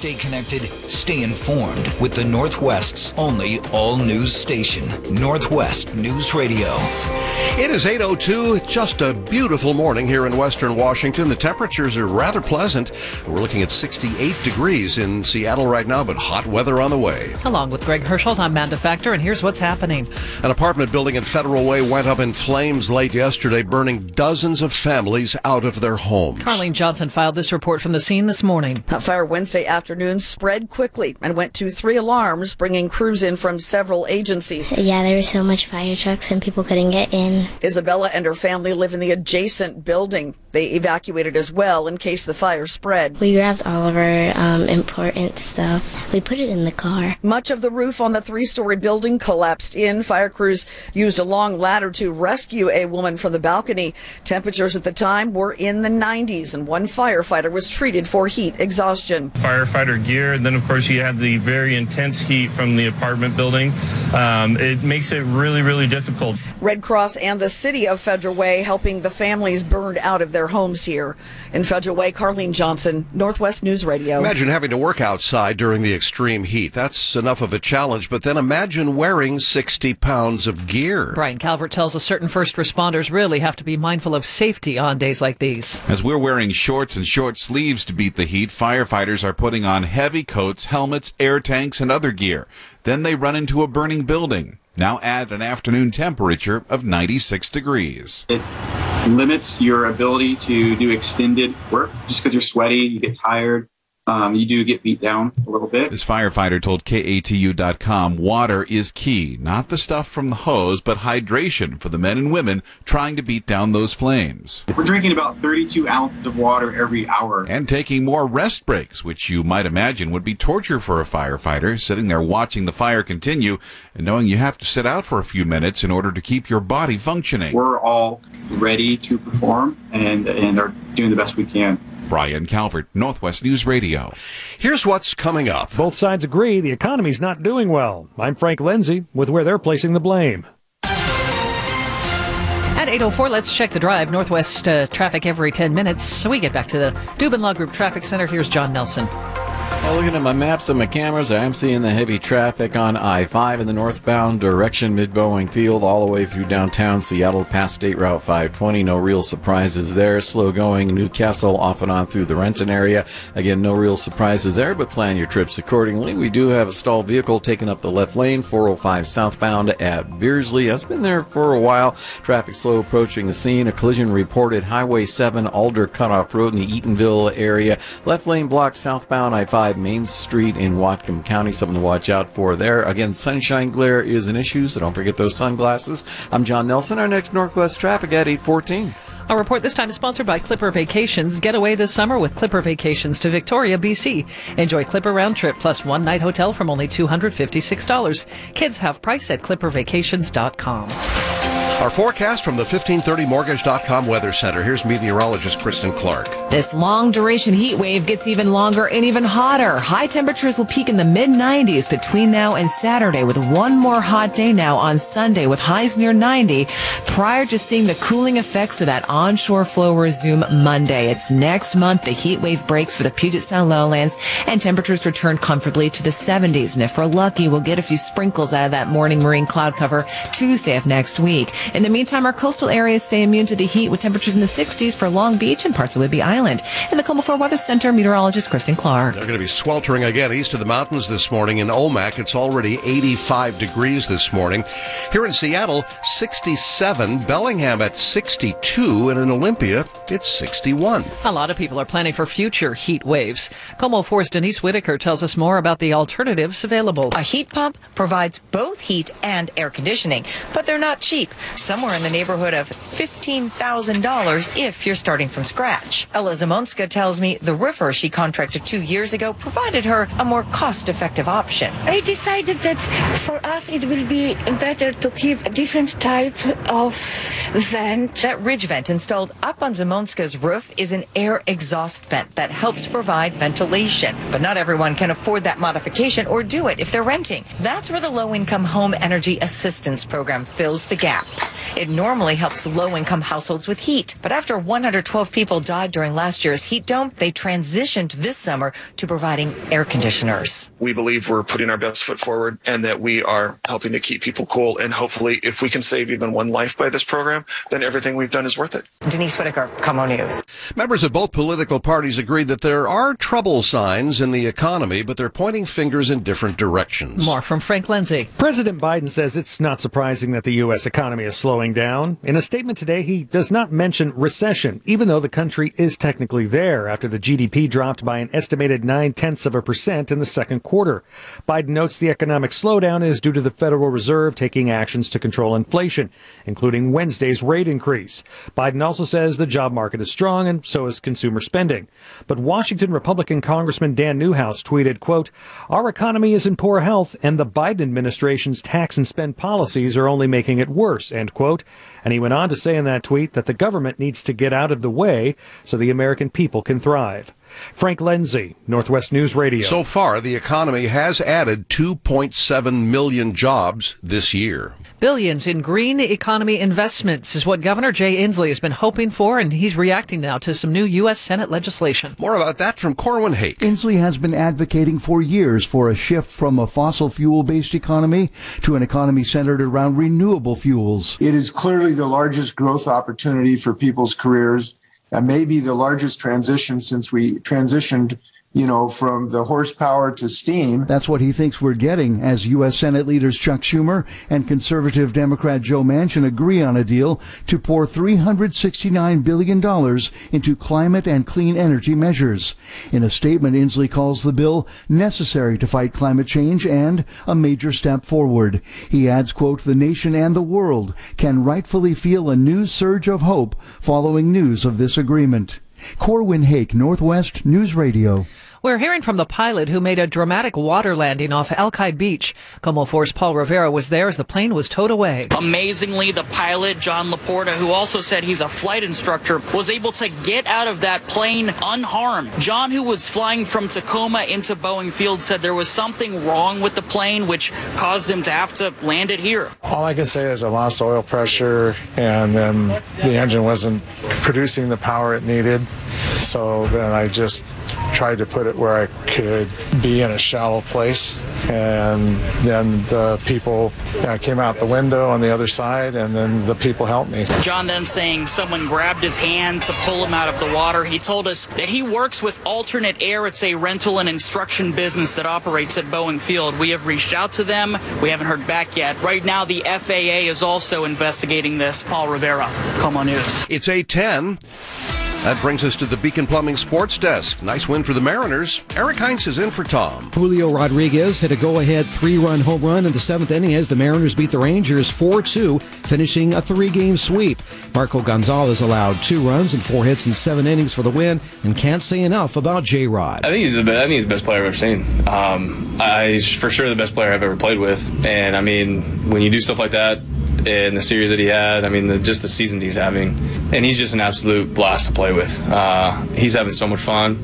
Stay connected, stay informed with the Northwest's only all news station, Northwest News Radio. It is 8.02. Just a beautiful morning here in western Washington. The temperatures are rather pleasant. We're looking at 68 degrees in Seattle right now, but hot weather on the way. Along with Greg Hersholt, I'm Manda Factor, and here's what's happening. An apartment building in Federal Way went up in flames late yesterday, burning dozens of families out of their homes. Carlene Johnson filed this report from the scene this morning. A fire Wednesday afternoon spread quickly and went to three alarms, bringing crews in from several agencies. Yeah, there were so much fire trucks and people couldn't get in. Isabella and her family live in the adjacent building. They evacuated as well in case the fire spread. We grabbed all of our um, important stuff. We put it in the car. Much of the roof on the three story building collapsed in. Fire crews used a long ladder to rescue a woman from the balcony. Temperatures at the time were in the 90s, and one firefighter was treated for heat exhaustion. Firefighter gear, and then of course you have the very intense heat from the apartment building. Um, it makes it really, really difficult. Red Cross and the city of Federal Way helping the families burned out of their homes here. In Federal Way, Carlene Johnson, Northwest News Radio. Imagine having to work outside during the extreme heat. That's enough of a challenge, but then imagine wearing 60 pounds of gear. Brian Calvert tells us certain first responders really have to be mindful of safety on days like these. As we're wearing shorts and short sleeves to beat the heat, firefighters are putting on heavy coats, helmets, air tanks, and other gear. Then they run into a burning building. Now add an afternoon temperature of 96 degrees. It limits your ability to do extended work just because you're sweaty, you get tired um, you do get beat down a little bit. This firefighter told KATU.com water is key, not the stuff from the hose, but hydration for the men and women trying to beat down those flames. We're drinking about 32 ounces of water every hour. And taking more rest breaks, which you might imagine would be torture for a firefighter, sitting there watching the fire continue and knowing you have to sit out for a few minutes in order to keep your body functioning. We're all ready to perform and, and are doing the best we can. Brian Calvert, Northwest News Radio. Here's what's coming up. Both sides agree the economy's not doing well. I'm Frank Lindsay with where they're placing the blame. At 8.04, let's check the drive. Northwest uh, traffic every 10 minutes. So we get back to the Dubin Law Group Traffic Center. Here's John Nelson. Well, looking at my maps and my cameras, I am seeing the heavy traffic on I-5 in the northbound direction, mid-Boeing Field, all the way through downtown Seattle, past State Route 520. No real surprises there. Slow going Newcastle, off and on through the Renton area. Again, no real surprises there, but plan your trips accordingly. We do have a stalled vehicle taking up the left lane, 405 southbound at Beardslee. That's been there for a while. Traffic slow approaching the scene. A collision reported Highway 7 Alder Cutoff Road in the Eatonville area. Left lane blocked southbound I-5 Main Street in Whatcom County. Something to watch out for there. Again, sunshine glare is an issue, so don't forget those sunglasses. I'm John Nelson. Our next Northwest traffic at 814. Our report this time is sponsored by Clipper Vacations. Get away this summer with Clipper Vacations to Victoria, BC. Enjoy Clipper round trip plus one night hotel from only $256. Kids have price at clippervacations.com. Our forecast from the 1530mortgage.com Weather Center. Here's meteorologist Kristen Clark. This long duration heat wave gets even longer and even hotter. High temperatures will peak in the mid 90s between now and Saturday with one more hot day now on Sunday with highs near 90 prior to seeing the cooling effects of that onshore flow resume Monday. It's next month the heat wave breaks for the Puget Sound lowlands and temperatures return comfortably to the 70s. And if we're lucky, we'll get a few sprinkles out of that morning marine cloud cover Tuesday of next week. In the meantime, our coastal areas stay immune to the heat with temperatures in the 60s for Long Beach and parts of Whidbey Island. In the KOMO 4 Weather Center, meteorologist Kristen Clark. They're going to be sweltering again east of the mountains this morning. In Omak, it's already 85 degrees this morning. Here in Seattle, 67. Bellingham at 62. And in Olympia, it's 61. A lot of people are planning for future heat waves. KOMO 4's Denise Whitaker tells us more about the alternatives available. A heat pump provides both heat and air conditioning, but they're not cheap somewhere in the neighborhood of $15,000 if you're starting from scratch. Ella Zamonska tells me the roofer she contracted two years ago provided her a more cost-effective option. I decided that for us it will be better to keep a different type of vent. That ridge vent installed up on Zamonska's roof is an air exhaust vent that helps provide ventilation. But not everyone can afford that modification or do it if they're renting. That's where the low-income home energy assistance program fills the gaps. It normally helps low income households with heat, but after 112 people died during last year's heat dome, they transitioned this summer to providing air conditioners. We believe we're putting our best foot forward and that we are helping to keep people cool. And hopefully, if we can save even one life by this program, then everything we've done is worth it. Denise Whitaker, KOMO News. Members of both political parties agreed that there are trouble signs in the economy, but they're pointing fingers in different directions. More from Frank Lindsay. President Biden says it's not surprising that the U.S. economy is slowing down. In a statement today, he does not mention recession, even though the country is technically there after the GDP dropped by an estimated nine tenths of a percent in the second quarter. Biden notes the economic slowdown is due to the Federal Reserve taking actions to control inflation, including Wednesday's rate increase. Biden also says the job market is strong and so is consumer spending. But Washington Republican Congressman Dan Newhouse tweeted, quote, Our economy is in poor health and the Biden administration's tax and spend policies are only making it worse, end quote. And he went on to say in that tweet that the government needs to get out of the way so the American people can thrive. Frank Lindsay, Northwest News Radio. So far, the economy has added 2.7 million jobs this year. Billions in green economy investments is what Governor Jay Inslee has been hoping for, and he's reacting now to some new U.S. Senate legislation. More about that from Corwin Hake. Inslee has been advocating for years for a shift from a fossil fuel based economy to an economy centered around renewable fuels. It is clearly the largest growth opportunity for people's careers and maybe the largest transition since we transitioned you know, from the horsepower to steam. That's what he thinks we're getting as U.S. Senate leaders Chuck Schumer and conservative Democrat Joe Manchin agree on a deal to pour $369 billion into climate and clean energy measures. In a statement, Inslee calls the bill necessary to fight climate change and a major step forward. He adds, quote, the nation and the world can rightfully feel a new surge of hope following news of this agreement. Corwin Hake, Northwest News Radio. We're hearing from the pilot who made a dramatic water landing off Alki Beach. KOMO 4's Paul Rivera was there as the plane was towed away. Amazingly, the pilot, John Laporta, who also said he's a flight instructor, was able to get out of that plane unharmed. John, who was flying from Tacoma into Boeing Field, said there was something wrong with the plane, which caused him to have to land it here. All I can say is I lost oil pressure, and then the engine wasn't producing the power it needed. So then I just tried to put it where I could be in a shallow place. And then the people uh, came out the window on the other side, and then the people helped me. John then saying someone grabbed his hand to pull him out of the water. He told us that he works with Alternate Air. It's a rental and instruction business that operates at Boeing Field. We have reached out to them. We haven't heard back yet. Right now, the FAA is also investigating this. Paul Rivera, KOMO News. It's 810. That brings us to the Beacon Plumbing Sports Desk. Nice win for the Mariners. Eric Heinz is in for Tom. Julio Rodriguez hit a go-ahead three-run home run in the seventh inning as the Mariners beat the Rangers 4-2, finishing a three-game sweep. Marco Gonzalez allowed two runs and four hits in seven innings for the win, and can't say enough about J. Rod. I think he's the best, I think he's the best player I've ever seen. Um, I, he's for sure the best player I've ever played with, and I mean when you do stuff like that in the series that he had. I mean, the, just the season he's having, and he's just an absolute blast to play with. Uh, he's having so much fun.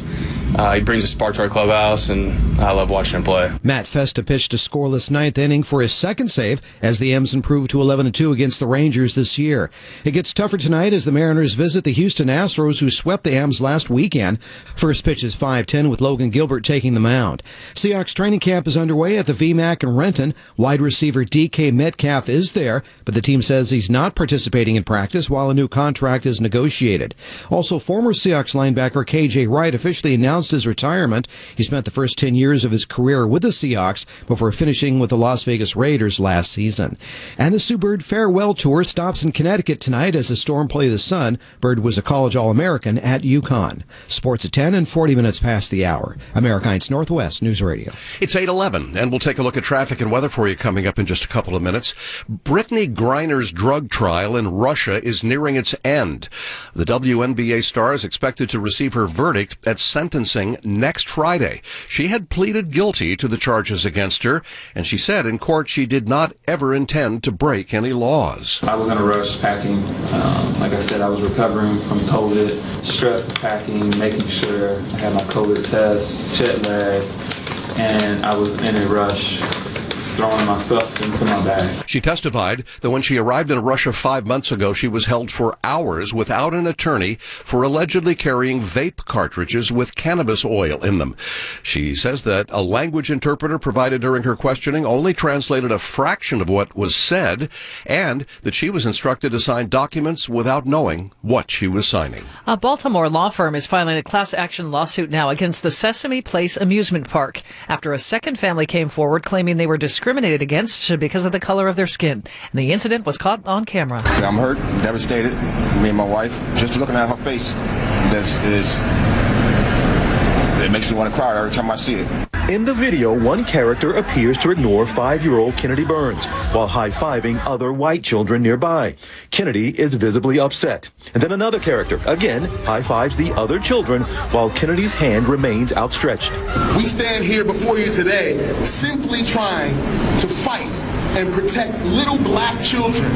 Uh, he brings a spark to our clubhouse, and I love watching him play. Matt Festa pitched a scoreless ninth inning for his second save as the M's improved to 11 2 against the Rangers this year. It gets tougher tonight as the Mariners visit the Houston Astros, who swept the M's last weekend. First pitch is 5:10 with Logan Gilbert taking the mound. Seahawks training camp is underway at the VMAC in Renton. Wide receiver DK Metcalf is there, but the team says he's not participating in practice while a new contract is negotiated. Also, former Seahawks linebacker KJ Wright officially announced his retirement. He spent the first 10 years of his career with the Seahawks before finishing with the Las Vegas Raiders last season. And the Sue Bird Farewell Tour stops in Connecticut tonight as the Storm play the Sun. Bird was a college All-American at UConn. Sports at 10 and 40 minutes past the hour. I'm Eric Heinz Northwest News Radio. It's 811, and we'll take a look at traffic and weather for you coming up in just a couple of minutes. Brittney Griner's drug trial in Russia is nearing its end. The WNBA star is expected to receive her verdict at sentencing next Friday. She had pleaded guilty to the charges against her, and she said in court she did not ever intend to break any laws. I was in a rush packing. Um, like I said, I was recovering from COVID, stress packing, making sure I had my COVID test, jet lag, and I was in a rush throwing my stuff into my bag. She testified that when she arrived in Russia five months ago, she was held for hours without an attorney for allegedly carrying vape cartridges with cannabis oil in them. She says that a language interpreter provided during her questioning only translated a fraction of what was said and that she was instructed to sign documents without knowing what she was signing. A Baltimore law firm is filing a class action lawsuit now against the Sesame Place amusement park after a second family came forward claiming they were discriminated against because of the color of their skin. And the incident was caught on camera. I'm hurt, devastated. Me and my wife, just looking at her face, it makes me want to cry every time I see it. In the video, one character appears to ignore five-year-old Kennedy Burns while high-fiving other white children nearby. Kennedy is visibly upset. And then another character, again, high-fives the other children while Kennedy's hand remains outstretched. We stand here before you today simply trying to fight and protect little black children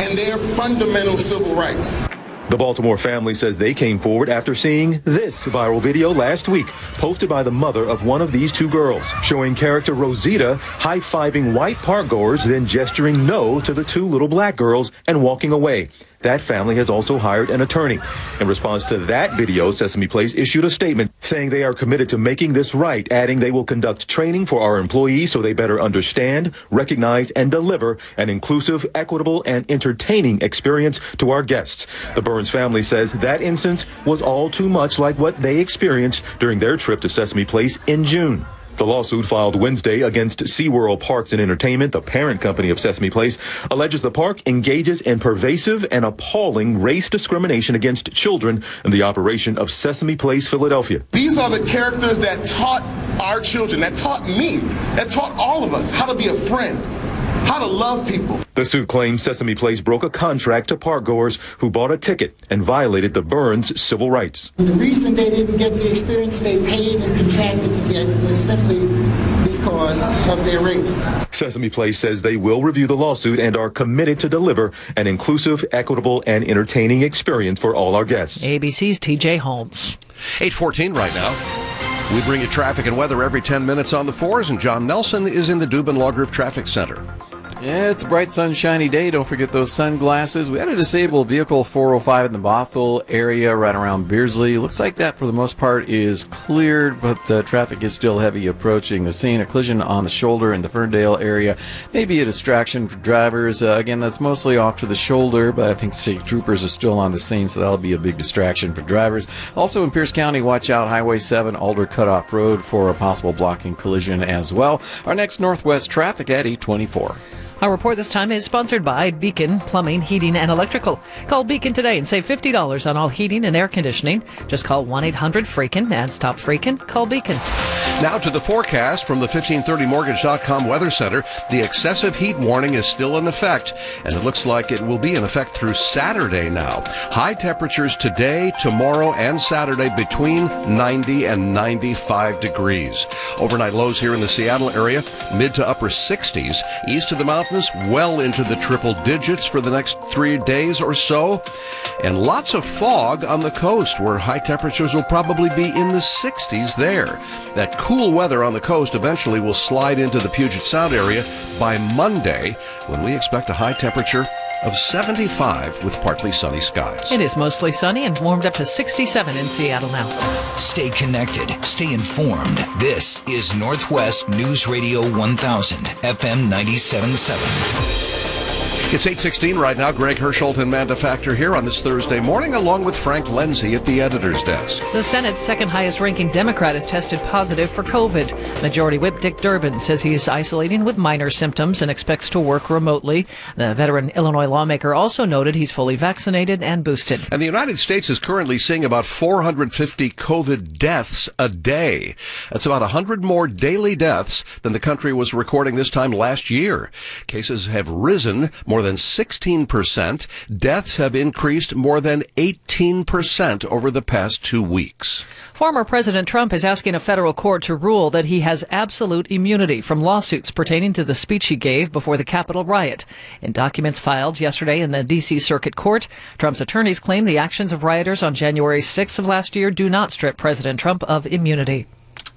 and their fundamental civil rights. The Baltimore family says they came forward after seeing this viral video last week, posted by the mother of one of these two girls, showing character Rosita high-fiving white park goers, then gesturing no to the two little black girls and walking away. That family has also hired an attorney. In response to that video, Sesame Place issued a statement saying they are committed to making this right, adding they will conduct training for our employees so they better understand, recognize, and deliver an inclusive, equitable, and entertaining experience to our guests. The Burns family says that instance was all too much like what they experienced during their trip to Sesame Place in June. The lawsuit filed Wednesday against SeaWorld Parks and Entertainment, the parent company of Sesame Place, alleges the park engages in pervasive and appalling race discrimination against children in the operation of Sesame Place Philadelphia. These are the characters that taught our children, that taught me, that taught all of us how to be a friend, how to love people. The suit claims Sesame Place broke a contract to park goers who bought a ticket and violated the Burns civil rights. The reason they didn't get the experience they paid and contracted to get was simply because of their race. Sesame Place says they will review the lawsuit and are committed to deliver an inclusive, equitable, and entertaining experience for all our guests. ABC's TJ Holmes. 814 right now. We bring you traffic and weather every 10 minutes on the fours, and John Nelson is in the Dubin Law Group Traffic Center. Yeah, it's a bright, sunshiny day. Don't forget those sunglasses. We had a disabled vehicle 405 in the Bothell area right around Beardslee. Looks like that for the most part is cleared, but uh, traffic is still heavy approaching the scene. A collision on the shoulder in the Ferndale area. Maybe a distraction for drivers. Uh, again, that's mostly off to the shoulder, but I think state troopers are still on the scene, so that'll be a big distraction for drivers. Also in Pierce County, watch out Highway 7 Alder Cutoff Road for a possible blocking collision as well. Our next northwest traffic at 824. Our report this time is sponsored by Beacon Plumbing, Heating, and Electrical. Call Beacon today and save $50 on all heating and air conditioning. Just call 1-800-FREAKIN and stop freaking. Call Beacon. Now to the forecast from the 1530mortgage.com weather center. The excessive heat warning is still in effect, and it looks like it will be in effect through Saturday now. High temperatures today, tomorrow, and Saturday between 90 and 95 degrees. Overnight lows here in the Seattle area, mid to upper 60s. East of the mountains, well into the triple digits for the next three days or so. And lots of fog on the coast where high temperatures will probably be in the 60s there. That cool weather on the coast eventually will slide into the Puget Sound area by Monday when we expect a high temperature of 75 with partly sunny skies. It is mostly sunny and warmed up to 67 in Seattle now. Stay connected, stay informed. This is Northwest News Radio 1000, FM 97.7. It's 816 right now. Greg Hersholt and Manda Factor here on this Thursday morning, along with Frank Lenzi at the editor's desk. The Senate's second highest ranking Democrat has tested positive for COVID. Majority Whip Dick Durbin says he is isolating with minor symptoms and expects to work remotely. The veteran Illinois lawmaker also noted he's fully vaccinated and boosted. And the United States is currently seeing about 450 COVID deaths a day. That's about 100 more daily deaths than the country was recording this time last year. Cases have risen more than 16%. Deaths have increased more than 18% over the past two weeks. Former President Trump is asking a federal court to rule that he has absolute immunity from lawsuits pertaining to the speech he gave before the Capitol riot. In documents filed yesterday in the D.C. Circuit Court, Trump's attorneys claim the actions of rioters on January 6th of last year do not strip President Trump of immunity.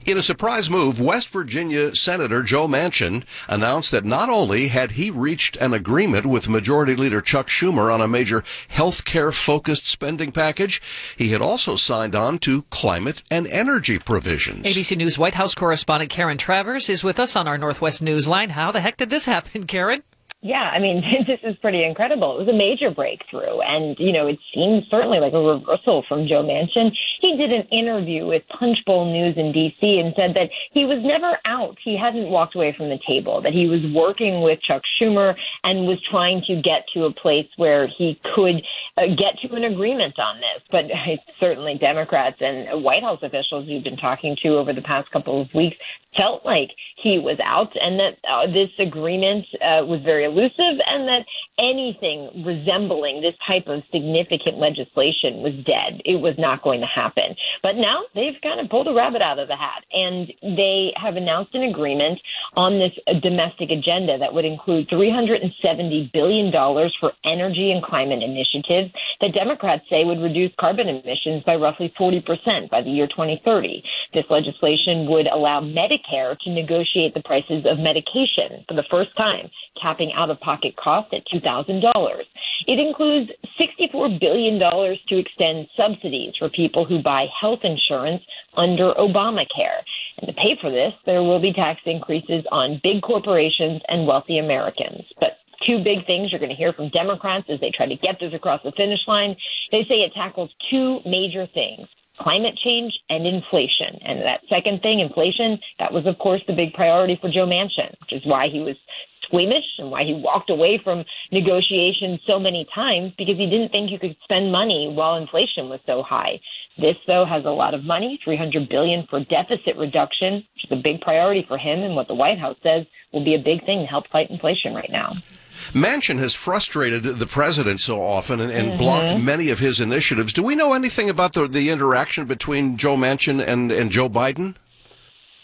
In a surprise move, West Virginia Senator Joe Manchin announced that not only had he reached an agreement with Majority Leader Chuck Schumer on a major health care focused spending package, he had also signed on to climate and energy provisions. ABC News White House correspondent Karen Travers is with us on our Northwest News line. How the heck did this happen, Karen? Yeah, I mean, this is pretty incredible. It was a major breakthrough. And, you know, it seems certainly like a reversal from Joe Manchin. He did an interview with Punchbowl News in D.C. and said that he was never out. He hadn't walked away from the table, that he was working with Chuck Schumer and was trying to get to a place where he could uh, get to an agreement on this. But certainly Democrats and White House officials you've been talking to over the past couple of weeks felt like he was out and that uh, this agreement uh, was very elusive and that anything resembling this type of significant legislation was dead. It was not going to happen. But now they've kind of pulled a rabbit out of the hat and they have announced an agreement on this domestic agenda that would include $370 billion for energy and climate initiatives that Democrats say would reduce carbon emissions by roughly 40% by the year 2030. This legislation would allow Medicare to negotiate the prices of medication for the first time, capping out of pocket cost at $2,000. It includes $64 billion to extend subsidies for people who buy health insurance under Obamacare. And to pay for this, there will be tax increases on big corporations and wealthy Americans. But two big things you're going to hear from Democrats as they try to get this across the finish line. They say it tackles two major things climate change and inflation. And that second thing, inflation, that was, of course, the big priority for Joe Manchin, which is why he was squeamish and why he walked away from negotiations so many times because he didn't think you could spend money while inflation was so high. This, though, has a lot of money, 300 billion for deficit reduction, which is a big priority for him and what the White House says will be a big thing to help fight inflation right now. Manchin has frustrated the president so often and, and Mhm. blocked many of his initiatives. Do we know anything about the, the interaction between Joe Manchin and, and Joe Biden?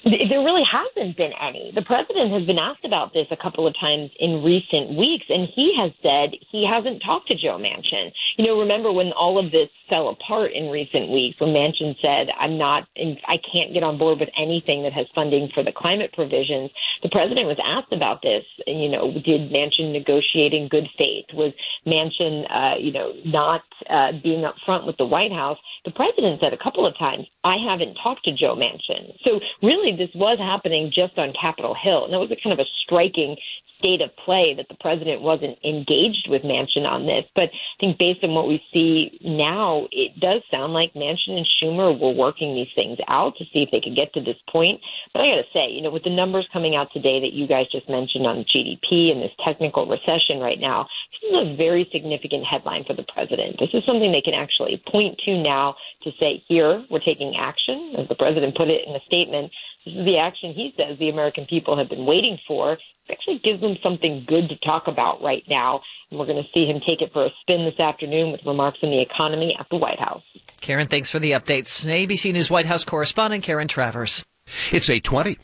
Th- There really hasn't been any. The president has been asked about this a couple of times in recent weeks, and he has said he hasn't talked to Joe Manchin. You know, remember when all of this fell apart in recent weeks, when Manchin said, "I'm not, in, I can't get on board with anything that has funding for the climate provisions." The president was asked about this. You know, did Manchin negotiate in good faith? Was Manchin, uh, you know, not uh, being upfront with the White House? The president said a couple of times, "I haven't talked to Joe Manchin." So really, this was happening just on Capitol Hill, and that was a kind of a striking state of play that the president wasn't engaged with Manchin on this. But I think based on what we see now, it does sound like Manchin and Schumer were working these things out to see if they could get to this point. But I got to say, you know, with the numbers coming out today that you guys just mentioned on GDP and this technical recession right now, this is a very significant headline for the president. This is something they can actually point to now to say, here, we're taking action, as the president put it in a statement. This is the action he says the American people have been waiting for. It actually gives them something good to talk about right now. And we're going to see him take it for a spin this afternoon with remarks on the economy at the White House. Karen, thanks for the updates. ABC News White House correspondent Karen Travers. It's 820.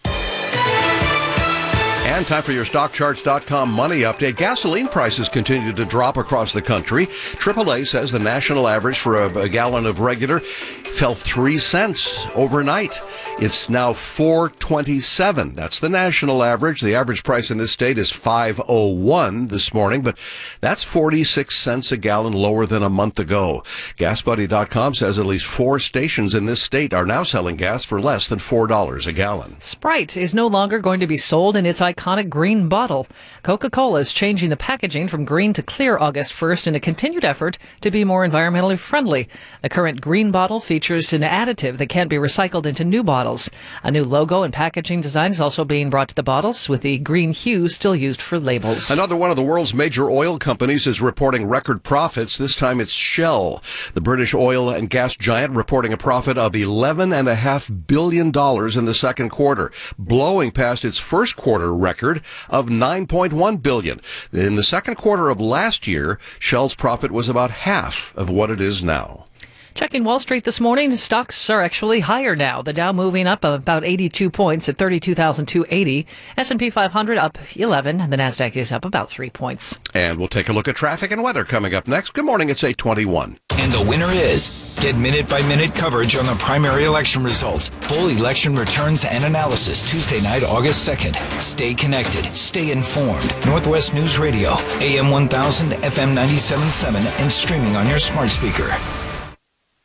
And time for your StockCharts.com money update. Gasoline prices continue to drop across the country. AAA says the national average for a, a gallon of regular fell three cents overnight. It's now 427. That's the national average. The average price in this state is 501 this morning, but that's 46 cents a gallon lower than a month ago. GasBuddy.com says at least four stations in this state are now selling gas for less than $4 a gallon. Sprite is no longer going to be sold in its iconic green bottle. Coca-Cola is changing the packaging from green to clear August 1st in a continued effort to be more environmentally friendly. The current green bottle features an additive that can't be recycled into new bottles. A new logo and packaging design is also being brought to the bottles with the green hue still used for labels. Another one of the world's major oil companies is reporting record profits. This time it's Shell. The British oil and gas giant reporting a profit of $11.5 billion in the second quarter, blowing past its first quarter record of 9.1 billion. In the second quarter of last year, Shell's profit was about half of what it is now. Checking Wall Street this morning, stocks are actually higher now. The Dow moving up about 82 points at 32,280. S&P 500 up 11, and the Nasdaq is up about 3 points. And we'll take a look at traffic and weather coming up next. Good morning, it's 821. And the winner is get minute by minute coverage on the primary election results, full election returns and analysis Tuesday night, August 2nd. Stay connected, stay informed. Northwest News Radio, AM 1000, FM 977, and streaming on your smart speaker.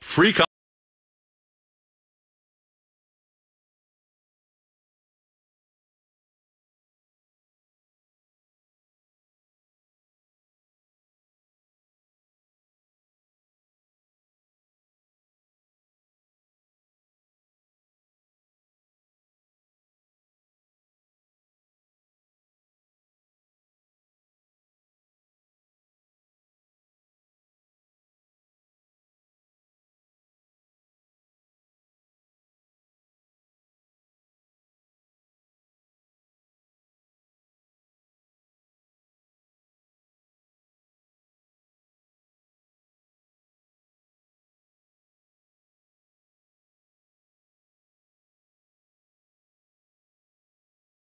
Free